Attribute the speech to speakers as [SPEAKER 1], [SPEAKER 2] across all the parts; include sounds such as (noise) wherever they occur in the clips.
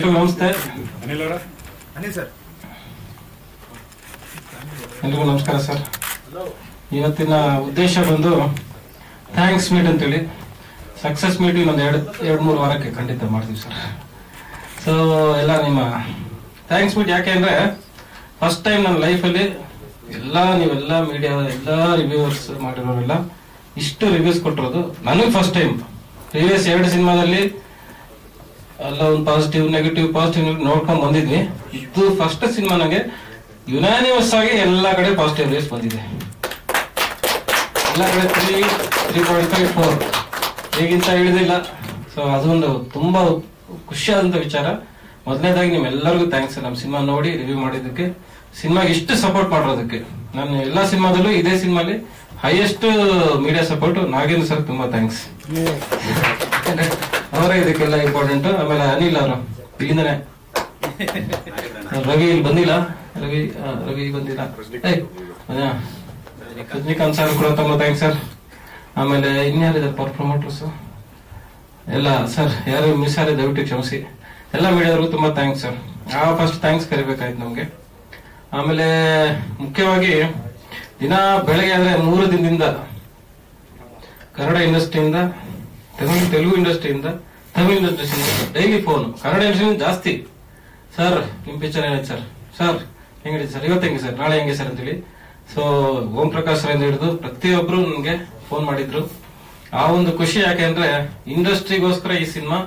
[SPEAKER 1] ನಮಸ್ತೆ
[SPEAKER 2] ಸರ್
[SPEAKER 1] ಎಲ್ರಿಗೂ ನಮಸ್ಕಾರ ಸರ್. ಇವತ್ತಿನ ಉದ್ದೇಶ ಬಂದು ಥ್ಯಾಂಕ್ಸ್ ಮೀಟ್ ಅಂತೇಳಿ. ಸಕ್ಸಸ್ ಮೀಟ್ ಇನ್ನೊಂದು ಎರಡು ಎರಡು ಮೂರು ವಾರಕ್ಕೆ ಖಂಡಿತ ಮಾಡ್ತೀವಿ ಸರ್. ಸೊ ಎಲ್ಲ ನಿಮ್ಮ ಥ್ಯಾಂಕ್ಸ್ ಮೀಟ್ ಯಾಕೆ ಅಂದ್ರೆ ಫಸ್ಟ್ ಟೈಮ್ ನನ್ನ ಲೈಫಲ್ಲಿ ಎಲ್ಲ ನೀವೆಲ್ಲ ಮೀಡಿಯಾ ಎಲ್ಲ ರಿವ್ಯೂವರ್ಸ್ ಮಾಡಿರೋರೆಲ್ಲ ಇಷ್ಟು ರಿವ್ಯೂಸ್ ಕೊಟ್ಟಿರೋದು ನನಗೆ ಫಸ್ಟ್ ಟೈಮ್ ಪ್ರೀವಿಯಸ್ ಎರಡು ಸಿನಿಮಾದಲ್ಲಿ ಎಲ್ಲ ಒಂದು ಪಾಸಿಟಿವ್ ನೆಗೆಟಿವ್ ಪಾಸಿಟಿವ್ ನೋಡ್ಕೊಂಡ್ ಬಂದಿದ್ವಿ. ಇದು ಫಸ್ಟ್ ಸಿನಿಮಾ ನನಗೆ ಯುನಾನಿಮಸ್ ಆಗಿ ಎಲ್ಲ ಕಡೆ ಪಾಸಿಟಿವ್ ರೇಸ್ ಬಂದಿದೆ. ಎಲ್ಲ ಕಡೆ three three point five four ಈಗಿಂತ ಇಳಿದಿಲ್ಲ ಸೊ ಅದೊಂದು ತುಂಬಾ ಖುಷಿಯಾದಂತ ವಿಚಾರ. ಮೊದಲನೇದಾಗಿ ನಿಮ್ಮೆಲ್ಲರಿಗೂ ಥ್ಯಾಂಕ್ಸ್ ನಮ್ಮ ಸಿನಿಮಾ ನೋಡಿ ರಿವ್ಯೂ ಮಾಡಿದ್ದಕ್ಕೆ ಸಿನಿಮಾಗೆ ಇಷ್ಟು ಸಪೋರ್ಟ್ ಮಾಡಿರೋದಕ್ಕೆ. ನಾನು ಎಲ್ಲಾ ಸಿನಿಮಾದಲ್ಲೂ ಇದೇ ಸಿನಿಮಾಲಿ highest media support Nagendra sir ತುಂಬಾ ಥ್ಯಾಂಕ್ಸ್ (laughs) ಅವರೇ ಇದಕ್ಕೆಲ್ಲ ಇಂಪಾರ್ಟೆಂಟ್ ಆಮೇಲೆ ಅನಿಲ್ ಅವರು ಇಲ್ಲಿಂದನೇ ರವಿ ಇಲ್ಲಿ ಬಂದಿಲ್ಲ. ರವಿ ರವಿ ಬಂದಿಲ್ಲ. ರಜನಿಕಾಂತ್ ಸರ್ ಕೂಡ ತುಂಬಾ ಥ್ಯಾಂಕ್ಸ್ ಸರ್ ಆಮೇಲೆ ಇನ್ಯಾರಿದ್ದಾರೆ ಪರ್ ಪ್ರಮೋಟರ್ಸ್ ಎಲ್ಲ ಸರ್ ಯಾರು ಮಿಸ್ ಆಗಿದೆ ದಯವಿಟ್ಟು ಕ್ಷಮಿಸಿ. ಎಲ್ಲ ಮೀಡಿಯಾದವ್ರಿಗೂ ತುಂಬಾ ಥ್ಯಾಂಕ್ಸ್ ಸರ್ ಆ ಫಸ್ಟ್ ಥ್ಯಾಂಕ್ಸ್ ಕರಿಬೇಕಾಯ್ತು ನಮ್ಗೆ. ಆಮೇಲೆ, ಮುಖ್ಯವಾಗಿ, ದಿನ ಬೆಳಗ್ಗೆ ಆದ್ರೆ ಮೂರು ದಿನದಿಂದ ಕನ್ನಡ ಇಂಡಸ್ಟ್ರಿಯಿಂದ ತಮಿಳು ತೆಲುಗು ಇಂಡಸ್ಟ್ರಿಯಿಂದ ತಮಿಳು ಇಂಡಸ್ಟ್ರಿಯಿಂದ ಡೈಲಿ ಫೋನ್ ಕನ್ನಡ ಇಂಡಸ್ಟ್ರಿ ಜಾಸ್ತಿ. ಸರ್ ನಿಮ್ ಪಿಕ್ಚರ್ ಏನಾಯ್ತು ಸರ್ ಸರ್ ಹೆಂಗಿದೆ ಸರ್ ಇವತ್ತು ಹೆಂಗೆ ಸರ್ ನಾಳೆ ಹೆಂಗೆ ಸರ್ ಅಂತೇಳಿ. ಸೊ ಓಂ ಪ್ರಕಾಶ್ ಸರಿಂದ ಹಿಡಿದು ಪ್ರತಿಯೊಬ್ರು ನನಗೆ ಫೋನ್ ಮಾಡಿದ್ರು. ಆ ಒಂದು ಖುಷಿ ಯಾಕೆ ಅಂದ್ರೆ ಇಂಡಸ್ಟ್ರಿಗೋಸ್ಕರ ಈ ಸಿನಿಮಾ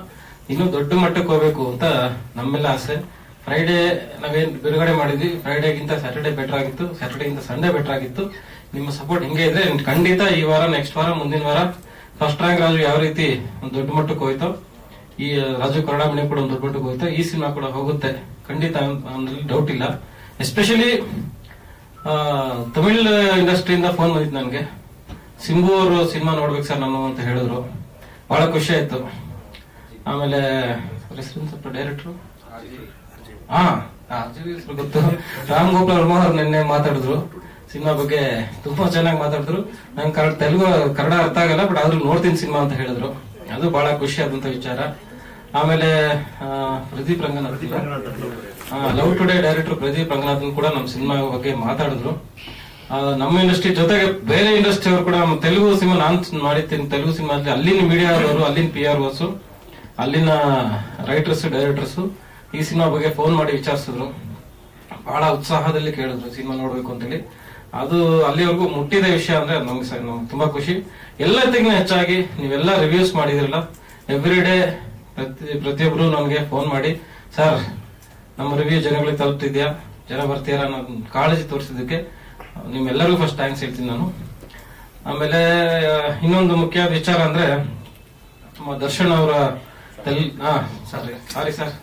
[SPEAKER 1] ಇನ್ನೂ ದೊಡ್ಡ ಮಟ್ಟಕ್ಕೆ ಹೋಗ್ಬೇಕು ಅಂತ ನಮ್ಮೆಲ್ಲ ಆಸೆ. ಫ್ರೈಡೇ ನಾವೇನ್ ಬಿಡುಗಡೆ ಮಾಡಿದ್ವಿ. ಫ್ರೈಡೇಗಿಂತ ಸ್ಯಾಟರ್ಡೆ ಬೆಟರ್ ಆಗಿತ್ತು. ಇಂದ ಸಂಡೇ ಬೆಟರ್ ಆಗಿತ್ತು. ನಿಮ್ಮ ಸಪೋರ್ಟ್ ಹಿಂಗೆ ಇದ್ರೆ ಖಂಡಿತ ಈ ವಾರ ನೆಕ್ಸ್ಟ್ ವಾರ, ಮುಂದಿನ ವಾರ ಫಸ್ಟ್ ರ್ಯಾಂಕ್ ರಾಜು ಯಾವ ರೀತಿ ಒಂದು ದೊಡ್ಡ ಮಟ್ಟಕ್ಕೆ ಹೋಯ್ತೋ ಈ ರಾಜು ಕರುಣಾಮಣಿ ಕೂಡ ಒಂದು ದೊಡ್ಡ ಮಟ್ಟಕ್ಕೆ ಹೋಯ್ತು ಈ ಸಿನಿಮಾ ಕೂಡ ಹೋಗುತ್ತೆ. ಖಂಡಿತ ಡೌಟ್ ಇಲ್ಲ. ಎಸ್ಪೆಷಲಿ ತಮಿಳ್ ಇಂಡಸ್ಟ್ರಿಯಿಂದ ಫೋನ್ ಬಂದಿತ್ತು ನನಗೆ. ಸಿಂಬು ಅವರು ಸಿನಿಮಾ ನೋಡ್ಬೇಕು ಸರ್ ನಾನು ಅಂತ ಹೇಳಿದ್ರು. ಬಹಳ ಖುಷಿ ಆಯ್ತು. ಆಮೇಲೆ ಡೈರೆಕ್ಟ್ರು ಹಾ. ಗೊತ್ತು. ರಾಮ್ ಗೋಪಾಲ್ ವರ್ಮ ಅವ್ರು ನಿನ್ನೆ ಮಾತಾಡಿದ್ರು. ಸಿನಿಮಾ ಬಗ್ಗೆ ತುಂಬಾ ಚೆನ್ನಾಗಿ ಮಾತಾಡಿದ್ರು. ನಂಗೆ ಕನ್ನಡ ತೆಲುಗು ಕನ್ನಡ ಅರ್ಥ ಆಗಲ್ಲ ಬಟ್ ಆದ್ರೂ ನೋಡ್ತೀನಿ ಸಿನಿಮಾ ಅಂತ ಹೇಳಿದ್ರು. ಅದು ಬಹಳ ಖುಷಿ ಆದಂತ ವಿಚಾರ. ಆಮೇಲೆ Pradeep Ranganath love today director Pradeep Ranganathan ಕೂಡ ನಮ್ಮ ಸಿನಿಮಾ ಬಗ್ಗೆ ಮಾತಾಡಿದ್ರು. ನಮ್ಮ ಇಂಡಸ್ಟ್ರಿ ಜೊತೆಗೆ ಬೇರೆ ಇಂಡಸ್ಟ್ರಿ ಅವರು ಕೂಡ ತೆಲುಗು ಸಿನಿಮಾ ನಾನ್ ಮಾಡಿದ್ದೀನಿ ತೆಲುಗು ಸಿನಿಮಾ ಅಲ್ಲಿನ ಮೀಡಿಯಾದವರು ಅಲ್ಲಿನ ಪಿ ಆರ್ ಓಸು ಅಲ್ಲಿನ ರೈಟರ್ಸ್ ಡೈರೆಕ್ಟರ್ಸ್ ಈ ಸಿನಿಮಾ ಬಗ್ಗೆ ಫೋನ್ ಮಾಡಿ ವಿಚಾರಿಸಿದ್ರು. ಬಹಳ ಉತ್ಸಾಹದಲ್ಲಿ ಕೇಳಿದ್ರು ಸಿನಿಮಾ ನೋಡ್ಬೇಕು ಅಂತೇಳಿ. ಅದು ಅಲ್ಲಿವರೆಗೂ ಮುಟ್ಟಿದ ವಿಷಯ ಅಂದ್ರೆ ನಮ್ಗೆ ತುಂಬಾ ಖುಷಿ. ಎಲ್ಲದಕ್ಕಿಂತ ಹೆಚ್ಚಾಗಿ ನೀವೆಲ್ಲ ರಿವ್ಯೂಸ್ ಮಾಡಿದಿರಲ್ಲ. ಎವ್ರಿ ಡೇ ಪ್ರತಿ, ಪ್ರತಿಯೊಬ್ರು ನಮ್ಗೆ ಫೋನ್ ಮಾಡಿ ಸರ್ ನಮ್ಮ ರಿವ್ಯೂ ಜನಗಳಿಗೆ ತಲುಪ್ತಿದ್ಯಾ? ಜನ ಬರ್ತೀರಾ? ಅನ್ನೋದು ಕಾಳಜಿ ತೋರಿಸಿದ್ದಕ್ಕೆ ನಿಮ್ಮೆಲ್ಲರಿಗೂ ಫಸ್ಟ್ ಥ್ಯಾಂಕ್ಸ್ ಹೇಳ್ತೀನಿ ನಾನು. ಆಮೇಲೆ ಇನ್ನೊಂದು ಮುಖ್ಯ ವಿಚಾರ ಅಂದ್ರೆ, ನಮ್ಮ ದರ್ಶನ್ ಅವರ ಸಾರಿ ಸಾರಿ ಸರ್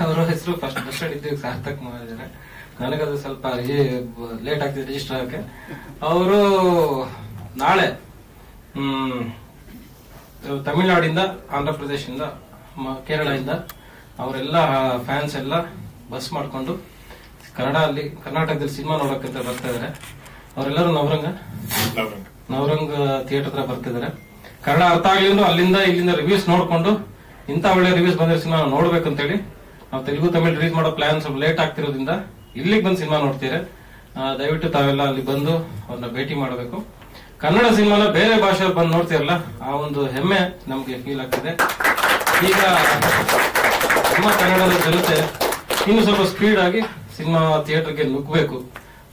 [SPEAKER 1] ಅವರ ಹೆಸರು ಫಸ್ಟ್ ದರ್ಶನ್ ಇದ್ದೀವಿ ಸಾರ್ಥಕ್ ಮಾಡಿದ್ದಾರೆ. ನನಗದು ಸ್ವಲ್ಪ ಲೇಟ್ ಆಗ್ತಿದೆ ರಿಜಿಸ್ಟರ್ ಆಗಕ್ಕೆ. ಅವರು ನಾಳೆ ಹ್ಮ್ ತಮಿಳುನಾಡಿಂದ ಆಂಧ್ರ ಪ್ರದೇಶದಿಂದ ಕೇರಳದಿಂದ ಅವರೆಲ್ಲ ಫ್ಯಾನ್ಸ್ ಎಲ್ಲ ಬಸ್ ಮಾಡಿಕೊಂಡು ಕನ್ನಡ ಅಲ್ಲಿ ಕರ್ನಾಟಕದಲ್ಲಿ ಸಿನಿಮಾ ನೋಡಕ್ಕಂತ ಬರ್ತಾ ಇದಾರೆ. ಅವರೆಲ್ಲರೂ ನವರಂಗ?
[SPEAKER 3] ನವರಂಗ.
[SPEAKER 1] ನವರಂಗ್ ಥಿಯೇಟರ್ ಹತ್ರ ಬರ್ತಿದ್ದಾರೆ ಕನ್ನಡ ಅರ್ಥ ಆಗ್ಲಿ ಅಲ್ಲಿಂದ ಇಲ್ಲಿಂದ ರಿವ್ಯೂಸ್ ನೋಡಿಕೊಂಡು ಇಂಥ ಒಳ್ಳೆ ರಿವ್ಯೂಸ್ ಬಂದಿರೋ ಸಿನಿಮಾ ನೋಡ್ಬೇಕಂತೇಳಿ ನಾವು ತೆಲುಗು ತಮಿಳ್ ರಿಲೀಸ್ ಮಾಡೋ ಪ್ಲಾನ್ ಸ್ವಲ್ಪ ಲೇಟ್ ಆಗ್ತಿರೋದ್ರಿಂದ ಇಲ್ಲಿಗೆ ಬಂದು ಸಿನಿಮಾ ನೋಡ್ತೀರಾ. ದಯವಿಟ್ಟು ತಾವೆಲ್ಲ ಅಲ್ಲಿ ಬಂದು ಅವ್ರನ್ನ ಭೇಟಿ ಮಾಡಬೇಕು. ಕನ್ನಡ ಸಿನಿಮಾನ ಬೇರೆ ಭಾಷೆಯಲ್ಲಿ ಬಂದು ನೋಡ್ತೀರಲ್ಲ, ಆ ಒಂದು ಹೆಮ್ಮೆ ನಮ್ಗೆ ಫೀಲ್ ಆಗ್ತಿದೆ. ಈಗ ನಮ್ಮ ಕನ್ನಡದ ಜನತೆ ಇನ್ನು ಸ್ವಲ್ಪ ಸ್ಪೀಡ್ ಆಗಿ ಸಿನಿಮಾ ಥಿಯೇಟರ್ಗೆ ನುಗ್ಗಬೇಕು.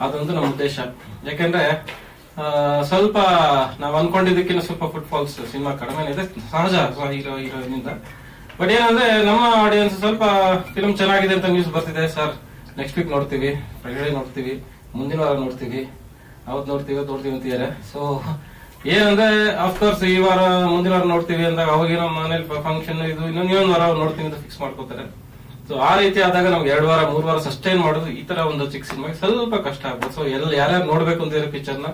[SPEAKER 1] ಅದೊಂದು ನಮ್ಮ ಉದ್ದೇಶ. ಯಾಕೆಂದ್ರೆ ಸ್ವಲ್ಪ ನಾವು ಅನ್ಕೊಂಡಿದ್ದಕ್ಕಿಂತ ಸ್ವಲ್ಪ ಫುಟ್ ಫಾಲ್ಸ್ ಸಿನಿಮಾ ಕಡಿಮೆ ಇದೆ. ಸಹಜ ಹೀರೋ ಹೀರೋಯಿನಿಂದ ಬಟ್ ಏನಂದ್ರೆ, ನಮ್ಮ ಆಡಿಯನ್ಸ್ ಸ್ವಲ್ಪ ಫಿಲ್ಮ್ ಚೆನ್ನಾಗಿದೆ ಅಂತ ನ್ಯೂಸ್ ಬರ್ತಿದೆ ಸರ್ ನೆಕ್ಸ್ಟ್ ವೀಕ್ ನೋಡ್ತೀವಿ ಫ್ರೈಡೇ ನೋಡ್ತೀವಿ, ಮುಂದಿನ ವಾರ ನೋಡ್ತೀವಿ ಅವತ್ತು ನೋಡ್ತೀವಿ ನೋಡ್ತೀವಿ ಅಂತಿದ್ದಾರೆ. ಸೊ ಏನಂದ್ರೆ ಅಫ್ಕೋರ್ಸ್ ಈ ವಾರ, ಮುಂದಿನ ವಾರ ನೋಡ್ತೀವಿ ಅಂದಾಗ ಅವಾಗಿನ ಮನೇಲಿ ಫಂಕ್ಷನ್ ಇದು ಇನ್ನೊಂದು ಇನ್ನೊಂದು ವಾರ ನೋಡ್ತೀವಿ ಅಂತ ಫಿಕ್ಸ್ ಮಾಡ್ಕೋತಾರೆ. ಸೊ ಆ ರೀತಿ ಆದಾಗ ನಮ್ಗೆ ಎರಡು ವಾರ, ಮೂರು ವಾರ ಸಸ್ಟೈನ್ ಮಾಡೋದು ಈ ತರ ಒಂದು ಚಿಕ್ಕ ಸಿನಿಮಾಗೆ ಸ್ವಲ್ಪ ಕಷ್ಟ ಆಗ್ಬೋದು. ಸೊ ಎಲ್ಲ ಯಾರ್ಯಾರು ನೋಡ್ಬೇಕು ಅಂತ ಇರೋ ಪಿಕ್ಚರ್ನ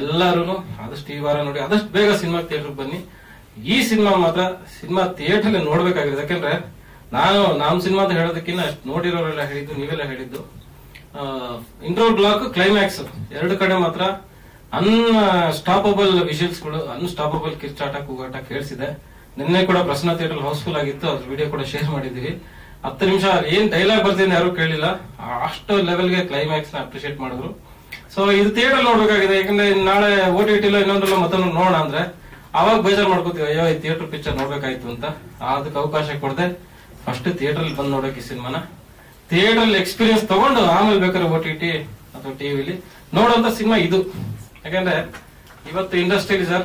[SPEAKER 1] ಎಲ್ಲರೂ ಆದಷ್ಟು ಈ ವಾರ ನೋಡಿ, ಆದಷ್ಟು ಬೇಗ ಸಿನಿಮಾ ಥಿಯೇಟರ್ ಬನ್ನಿ. ಈ ಸಿನಿಮಾ ಮಾತ್ರ ಸಿನಿಮಾ ಥಿಯೇಟರ್ ನೋಡ್ಬೇಕಾಗಿದೆ. ಯಾಕಂದ್ರೆ ನಾನು ನಾಮ್ ಸಿನಿಮಾ ಅಂತ ಹೇಳೋದಕ್ಕಿಂತ ನೋಡಿರೋರೆಲ್ಲ ಹೇಳಿದ್ದು, ನೀವೆಲ್ಲ ಹೇಳಿದ್ದು. ಇಂಟ್ರೋ ಬ್ಲಾಕ್ ಕ್ಲೈಮ್ಯಾಕ್ಸ್ ಎರಡು ಕಡೆ ಮಾತ್ರ ಅನ್ಸ್ಟಾಪಬಲ್ ವಿಷಲ್ಸ್ಗಳು ಅನ್ಸ್ಟಾಪಬಲ್ ಕಿರ್ಚಾಟ ಕೂಗಾಟ ಕೇಳಿಸಿದೆ ನಿನ್ನೆ ಕೂಡ ಪ್ರಸನ್ನ ಥಿಯೇಟರ್ ಹೌಸ್ಫುಲ್ ಆಗಿತ್ತು, ಅದ್ರ ವಿಡಿಯೋ ಕೂಡ ಶೇರ್ ಮಾಡಿದೀವಿ ಹತ್ತು ನಿಮಿಷ, ಏನ್ ಡೈಲಾಗ್ ಬರ್ತೀನಿ ಯಾರು ಕೇಳಿಲ್ಲ. ಅಷ್ಟು ಲೆವೆಲ್ಗೆ ಕ್ಲೈಮ್ಯಾಕ್ಸ್ನ ಅಪ್ರಿಶಿಯೇಟ್ ಮಾಡಿದ್ರು. ಸೊ ಇದು ಥಿಯೇಟರ್ ನೋಡ್ಬೇಕಾಗಿದೆ. ಯಾಕಂದ್ರೆ ನಾಳೆ ಓ ಟಿ ಟಿಲೋ ಇನ್ನೊಂದ್ರಲ್ಲ ಮತ್ತೊಂದು ನೋಡೋಣ ಅಂದ್ರೆ, ಅವಾಗ ಬೇಜಾರ್ ಮಾಡ್ಕೋತೀವಿ, ಅಯ್ಯೋ, ಈ ಥಿಯೇಟರ್ ಪಿಕ್ಚರ್ ನೋಡ್ಬೇಕಾಯ್ತು ಅಂತ. ಅದಕ್ಕೆ ಅವಕಾಶ ಕೊಡದೆ. ಫಸ್ಟ್ ಥಿಯೇಟರ್ ಬಂದು ನೋಡೋಕೆ ಸಿನಿಮಾನ. ಥಿಯೇಟರ್ ಎಕ್ಸ್ಪೀರಿಯನ್ಸ್ ತಗೊಂಡು ಆಮೇಲೆ ಬೇಕಾದ್ರೆ ಓ ಟಿ ಟಿ ಅಥವಾ ಟಿವಿಲಿ ನೋಡುವಂತ ಸಿನಿಮಾ ಇದು. ಯಾಕಂದ್ರೆ ಇವತ್ತು ಇಂಡಸ್ಟ್ರಿಲಿ ಸರ್